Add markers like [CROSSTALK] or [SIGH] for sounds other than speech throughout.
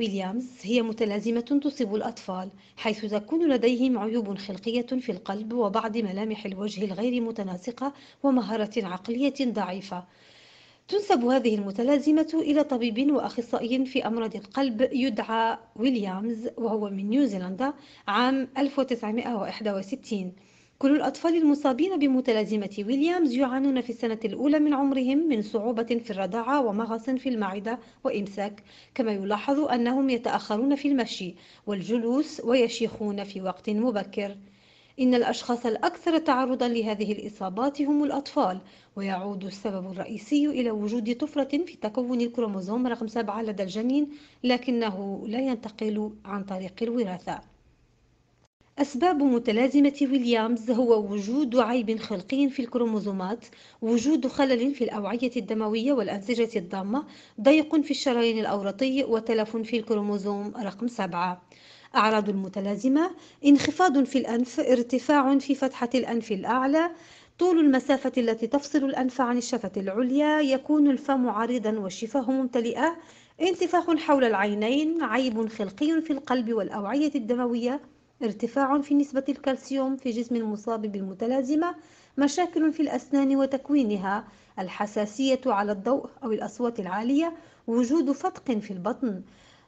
ويليامز هي متلازمة تصيب الأطفال حيث تكون لديهم عيوب خلقية في القلب وبعض ملامح الوجه الغير متناسقة ومهارة عقلية ضعيفة. تنسب هذه المتلازمة إلى طبيب وأخصائي في أمراض القلب يدعى ويليامز وهو من نيوزيلندا عام 1961 كل الأطفال المصابين بمتلازمة ويليامز يعانون في السنة الأولى من عمرهم من صعوبة في الرضاعة ومغص في المعدة وإمساك كما يلاحظ أنهم يتأخرون في المشي والجلوس ويشيخون في وقت مبكر إن الأشخاص الأكثر تعرضًا لهذه الإصابات هم الأطفال، ويعود السبب الرئيسي إلى وجود طفرة في تكون الكروموزوم رقم 7 لدى الجنين، لكنه لا ينتقل عن طريق الوراثة. أسباب متلازمة ويليامز هو وجود عيب خلقي في الكروموزومات، وجود خلل في الأوعية الدموية والأنسجة الضامة، ضيق في الشرايين الأورطي، وتلف في الكروموزوم رقم 7. أعراض المتلازمة انخفاض في الأنف ارتفاع في فتحة الأنف الأعلى طول المسافة التي تفصل الأنف عن الشفة العليا يكون الفم عريضا والشفاه ممتلئة انتفاخ حول العينين عيب خلقي في القلب والأوعية الدموية ارتفاع في نسبة الكالسيوم في جسم المصاب بالمتلازمة مشاكل في الأسنان وتكوينها الحساسية على الضوء أو الأصوات العالية وجود فتق في البطن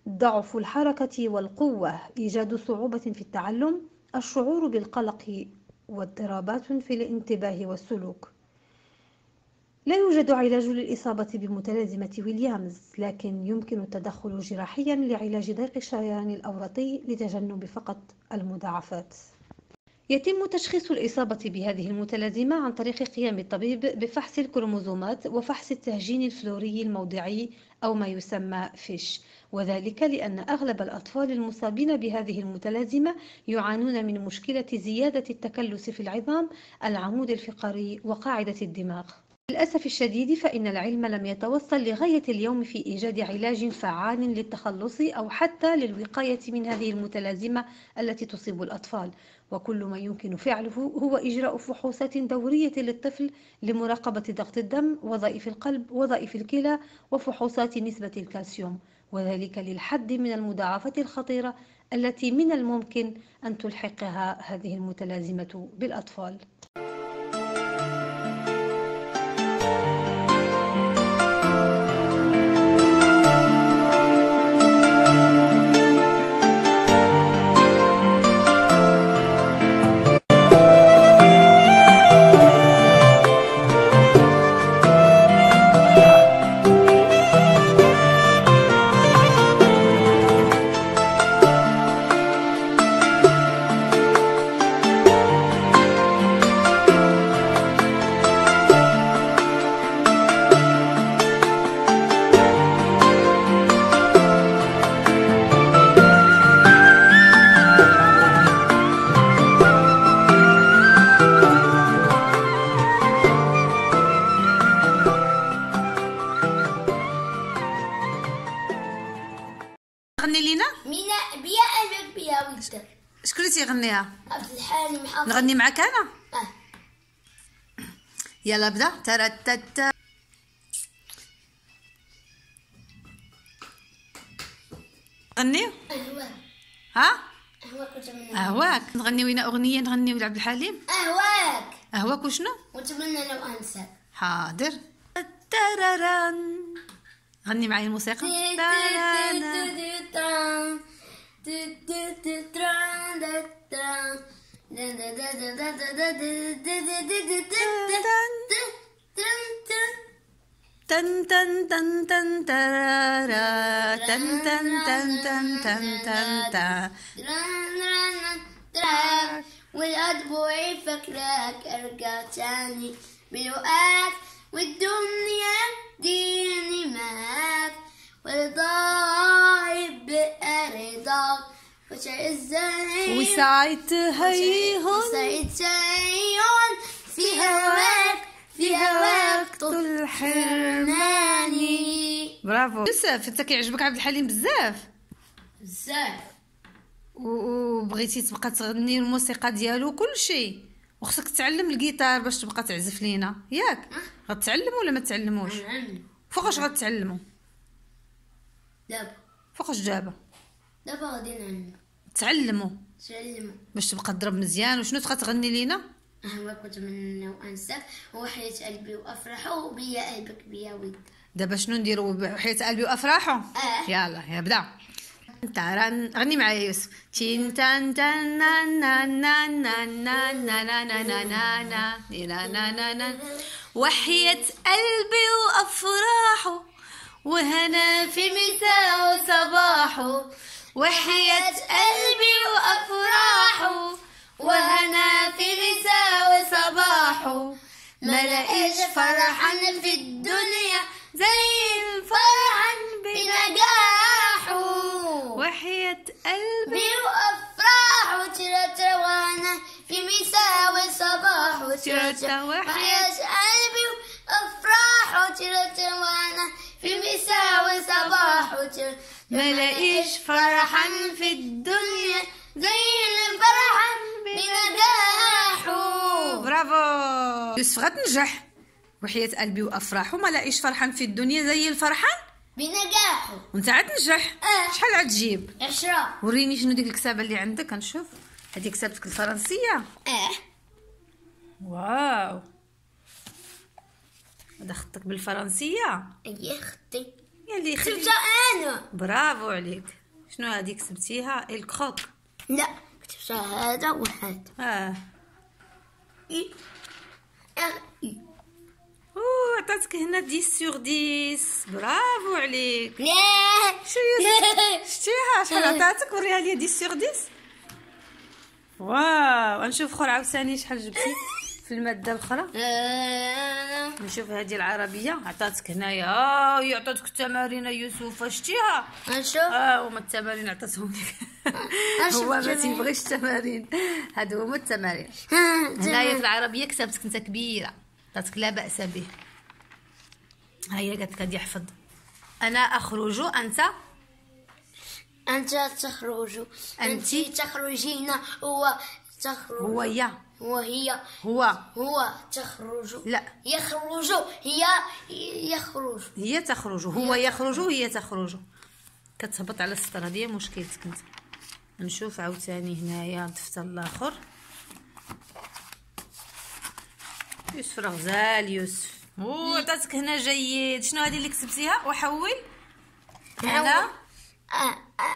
ضعف الحركة والقوة إيجاد صعوبة في التعلم الشعور بالقلق واضطرابات في الانتباه والسلوك. لا يوجد علاج للإصابة بمتلازمة ويليامز لكن يمكن التدخل جراحيا لعلاج ضيق الشريان الأورطي لتجنب فقط المضاعفات. يتم تشخيص الإصابة بهذه المتلازمة عن طريق قيام الطبيب بفحص الكروموزومات وفحص التهجين الفلوري الموضعي أو ما يسمى فيش. وذلك لأن أغلب الأطفال المصابين بهذه المتلازمة يعانون من مشكلة زيادة التكلس في العظام العمود الفقري وقاعدة الدماغ. للأسف الشديد فإن العلم لم يتوصل لغاية اليوم في إيجاد علاج فعال للتخلص أو حتى للوقاية من هذه المتلازمة التي تصيب الأطفال. وكل ما يمكن فعله هو إجراء فحوصات دورية للطفل لمراقبة ضغط الدم وظائف القلب وظائف الكلى وفحوصات نسبة الكالسيوم. وذلك للحد من المضاعفات الخطيرة التي من الممكن أن تلحقها هذه المتلازمة بالأطفال. تيغنيها عبد الحليم حافظ. نغني معاك أنا؟ آه. يلا بدا. ترتت. غني؟ ها؟ أهواك وتمنى نغني وين أغنية؟ نغني لعبد الحليم. أهواك. أهواك وشنو؟ واتمنى لو انساك حاضر. ترررن غني معي الموسيقى. تن تن تن تن ترارا تن تن تن تن تن تن تن والأدبوع فكرك أرجع تاني بالوقت والدنيا ديني معاك والضايب وسعيت هيهن سعيد سعيون في هواك في هواك طول حرماني. برافو. يوسف انت كيعجبك عبد الحليم بزاف. بزاف. وبغيتي تبقى تغني الموسيقى ديالو كل شيء. وخصك تعلم الجيتار باش تبقى تعزف لينا. ياك. غتعلم ولا ما تعلموش؟ فوقاش غتعلموا؟ دابا. فوقاش دابا؟ دابا غادي نعلم. تعلموا تعلموا باش تبقى تضرب مزيان وشنو تبقى تغني لينا هو كنت من وانساك وحياة قلبي وافرحه وبيا قلبك بيا ود دابا شنو نديرو بحيث قلبي وافراحو آه. يلا يبدا تاران غني معايا يوسف تين تان تان نا نا نا نا نا نا نا نا نا نا نا نا نا نا نا وحياة قلبي وافراحه وهنا في مساء وصباحه وحيت قلبي وأفراحه وهنا في مساء وصباحه ما لقيش فرحا في الدنيا زي فرحا بنجاحه وحيت قلبي وأفراحه ترات وهنا في مساء وصباحه ترات وحيت قلبي وأفراحه ترات وهنا في مساء وصباحه وترى ما لاقيش فرحان في الدنيا زي الفرحان بنجاحه. برافو. يوسف غتنجح. وحياة قلبي وأفراحه ما لاقيش فرحان في الدنيا زي الفرحان بنجاحه. وانت عاد تنجح آه. شحال عاد تجيب عشرة. وريني شنو ديك الكتابة اللي عندك نشوف هذه كتابتك الفرنسية. آه. واو. هذا خطك بالفرنسية؟ يا أختي يا اللي خلي كتبتها أنا. برافو عليك. شنو هذيك كتبتيها ال croque لا كتبتها هذا وهذا. آه. إي. ار إي. أوه عطاتك هنا 10 sur 10 برافو عليك. لا. شتيها [LAUGHS] شحال عطاتك؟ وريها لي 10 سور 10 واو نشوف اخر عاوتاني شحال جبتي. [LAUGHS] في المادة الأخرى؟ آه. نشوف هذه العربية. عطاتك هنايا. آه هي عطاتك التمارين يوسف. شتيها نشوف. آه هما التمارين عطاتهم لك. [LAUGHS] هو ما. تيبغيش التمارين هادو هما التمارين. [LAUGHS] هنايا في العربية كتبتك أنت كبيرة. عطاتك لا بأس به. هيا قالت لك غادي يحفظ أنا أخرج أنت؟ أنت تخرج. أنت تخرجين هو تخرج. هو يا. وهي هو. هو تخرج. لا. يخرج. هي يخرج. هي تخرج. هو يخرج وهي تخرج. كتهبط على السطر هذه هي مشكلتك أنت. نشوف عاوتاني هنايا الدفتر الآخر. يوسف راه غزال يوسف أو عطاتك هنا جيد. شنو هذه اللي كتبتيها؟ وحول. هنا.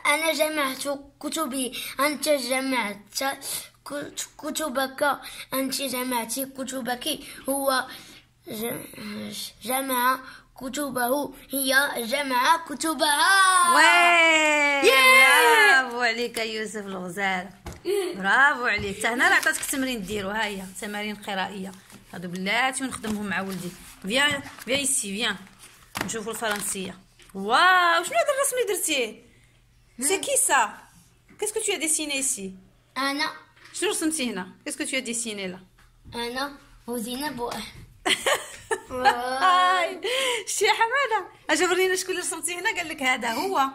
أنا جمعت كتبي. أنت جمعت كتبك أنت جمعت كتبك هو جمع كتبه هي جمع كتبها وي! برافو عليك يوسف الغزال برافو عليك حتى هنا راه عطاتك تمرين ديرو ها هي تمارين قرائيه هادو بلاتي ونخدمهم مع ولدي. viens viens ici viens نشوفوا الفرنسية. واو شنو هذا الرسم اللي درتيه؟ c'est qui ça qu'est-ce que tu dessinais ici أنا شنو رسمتي هنا qu'est-ce que tu dessinais là أنا وزينب وأحمد هاي شتي حماده اجا ورينا شكون اللي رسمتي هنا قال لك هذا هو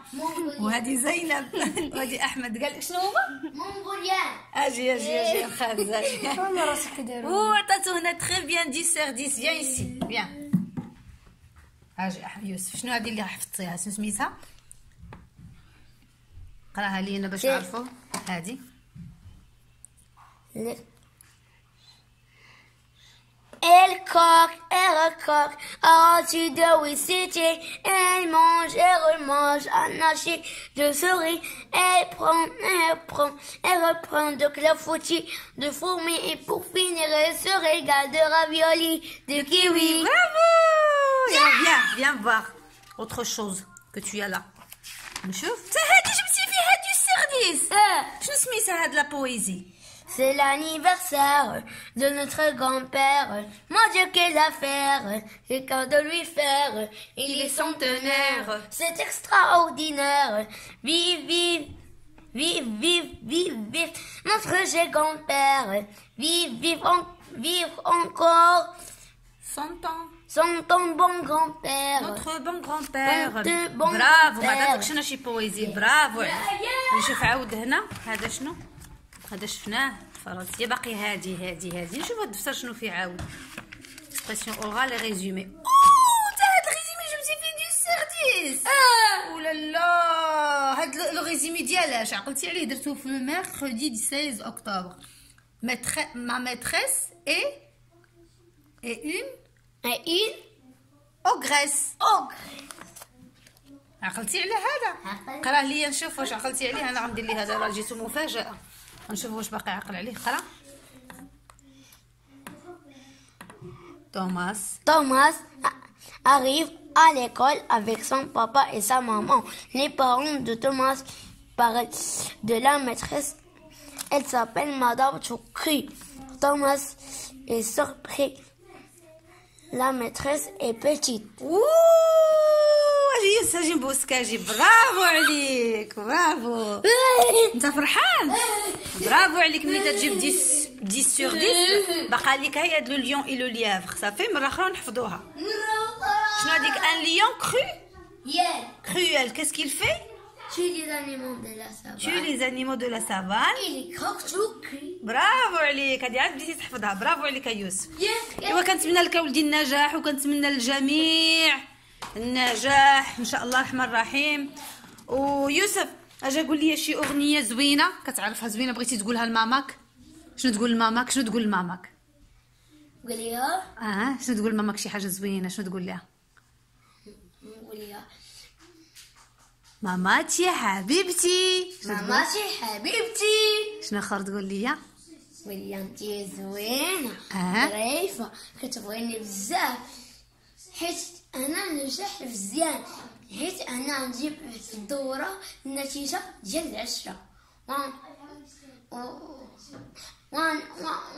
وهذه زينب وهذه احمد قال لك شنو هو مونغوليان أجي أجي أجي خالد أجي راسك داير وعطاتو هنا تخي بيان 10 سير 10 فيان ايسي فيان أجي أح- يوسف شنو هذه اللي حفظتيها شنو سميتها قراها لينا باش. نعرفوا هذه Elle coque, elle recoque, au-dessus de oui c'était, elle mange, elle remange, anarchie, je souris, elle prend, elle prend, elle reprend de clafoutis, de fourmis, et pour finir, elle se régale de ravioli, de kiwi. برافو يلا viens viens voir autre chose que tu as là نشوف حتى هذه جبتي فيها دو سير 10 Ah, شنو سميتها هاد لا بويزي C'est l'anniversaire de notre grand-père. Mon Dieu, quelle affaire J'ai qu'à de lui faire. Il est centenaire. C'est extraordinaire. Vive, vive, vive, vive, vive, vive. Notre cher grand-père. Vive, vive, en- vive encore. 100 ans Son ton bon grand-père. notre bon grand-père Notre bon برافو ما grand-père. عطاتكش انا شي بويزي برافو عليك نشوف عاود هنا هذا شنو هذا شفناه فرنسيه باقي هادي هادي هادي. نشوف هاد الدفتر شنو فيه عاود. expression orale résumé اوه انت هاد ال résumé جبتي فيه dix sur 10 Ah. اولا le résumé ديالاش عقلتي عليه درتو في mercredi 16 octobre ma maîtresse est est une Et une ogresse ogre. عقلتي على هذا. قراه ليا نشوف واش عقلتي عليه أنا غندير ليه هذا راه جيتو مفاجاه نشوف واش باقي عاقل عليه قرا توماس Thomas a- arrive à l'école avec son papa et sa maman. Les parents de Thomas parlent de la maîtresse. Elle s'appelle Madame Choukri. Thomas est surpris. La maîtresse est petite. اوه أجي ساجي نبوسك أجي برافو عليك برافو انت فرحان برافو عليك ملي تجيب 10 10 sur 10 باقا لك هي هاد le lion et le lièvre صافي مره أخرى نحفظوها شنو هذيك un lion cru cruel. Qu'est-ce qu'il fait? Tue les animaux de la savane. tue les animaux de la savane. Les croque. برافو عليك هذه عاد بديتي تحفظها برافو عليك يا يوسف. ايوا كنتمنى لك ولدي النجاح وكنتمنى للجميع النجاح إن شاء الله الرحمن الرحيم. ويوسف أجا قول لي شي أغنية زوينة. كتعرفها زوينة؟ بغيتي تقولها لماماك؟ شنو تقول لماماك؟ شنو تقول لماماك؟ قوليها آه شنو تقول لماماك شي حاجة زوينة؟ شنو تقول لها؟ قوليها ماماتي حبيبتي؟ ماماتي حبيبتي. شنو أخر تقول لي قولي أنتي زوينة. أه. ظريفة كتبغيني بزاف. حيت أنا نجحت مزيان. حيت أنا نجيب في الدورة النتيجة ديال العشرة. وان وان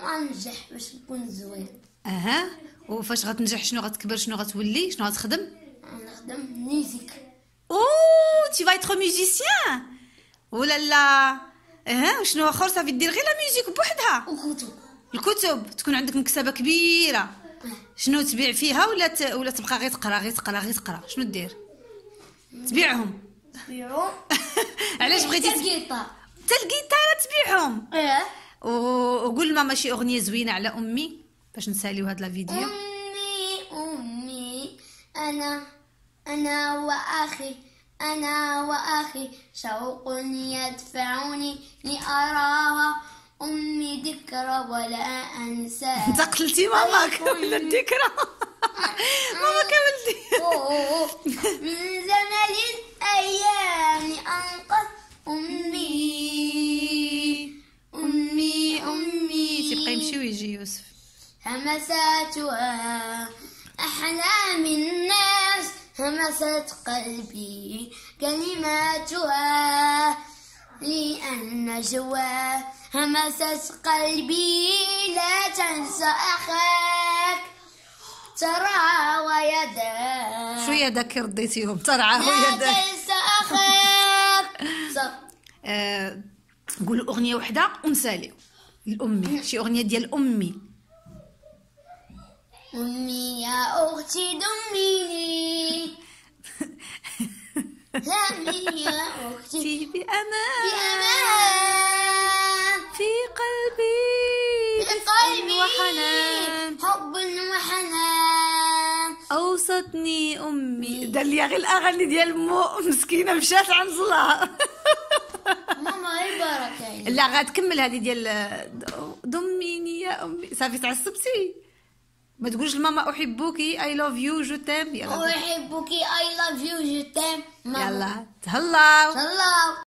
وأنجح باش نكون زوين. أها. وفاش غتنجح شنو غتكبر شنو غتولي شنو غتخدم؟ نخدم ميوزيك. أوه! tu vas être musicien ولا لا أها. وشنو آخر؟ صافي دير غير la musique بوحدها. وكتب. الكتب. تكون عندك مكتبه كبيرة. شنو تبيع فيها ولا ت... ولا تبقى غير تقرا غير تقرا غير تقرا؟ شنو دير؟ تبيعهم. بيرو [LAUGHS] علاش بغيتي تبيع الجيتار حتى الجيتار تبيعهم. و- وقول لماما شي أغنية زوينة على أمي باش نساليو هاد la vidéo. أمي أمي أنا أنا وأخي أنا وأخي شوق يدفعني لأراها. أمي ذكرى ولا أنساها [LAUGHS] انت قتلتي ماماك ولا الذكرى. [LAUGHS] ماما كملتي من زمن الأيام أنقذ أمي. أمي أمي. تيبقى يمشي ويجي يوسف. همساتها أحلام الناس. همست قلبي كلماتها لأن جوا همست قلبي لا تنسى أخاك. ترى ويداك. شوية داك رديتيهم ترعاه لا يدك تنسى أخاك. [LAUGHS] آه، نقولوا أغنية وحدة ونساليو الامي شي أغنية ديال أمي. أمي يا أختي دميني يا أختي تي بامان بأمان في قلبي في قلبي وحنان. حب وحنان. دار لي غير الأغاني ديال مو مسكينة مشات عند الله ماما غير بركة لا غتكمل هذه ديال ضميني يا أمي. صافي تعصبتي؟ ما تقولش لماما احبك I love you je t'aime يلا. I love you je t'aime. ماما. يلا. تهلاو. الله